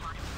Target